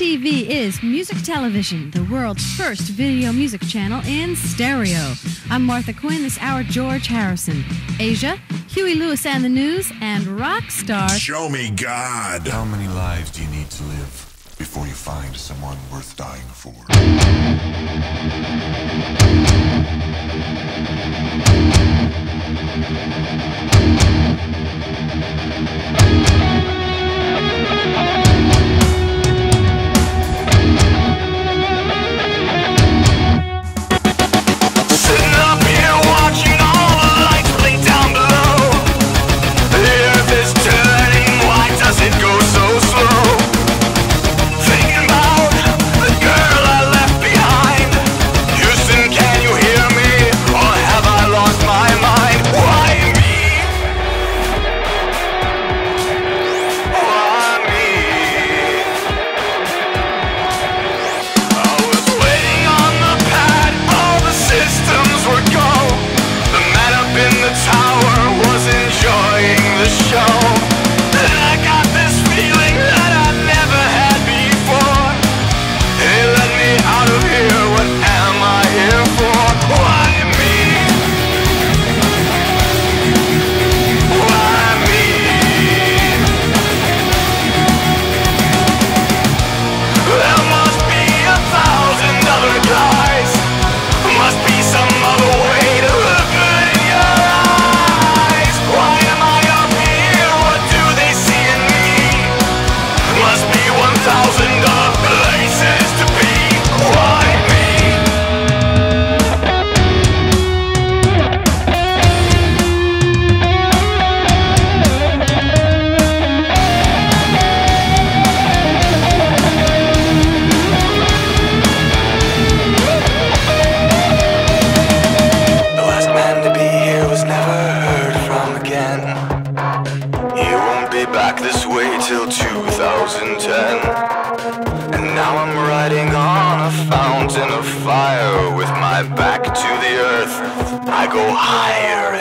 MTV is Music Television, the world's first video music channel in stereo. I'm Martha Quinn, this hour, George Harrison. Asia, Huey Lewis and the News, and rock star. Showmegod. How many lives do you need to live before you find someone worth dying for? 2010. And now I'm riding on a fountain of fire with my back to the earth. I go higher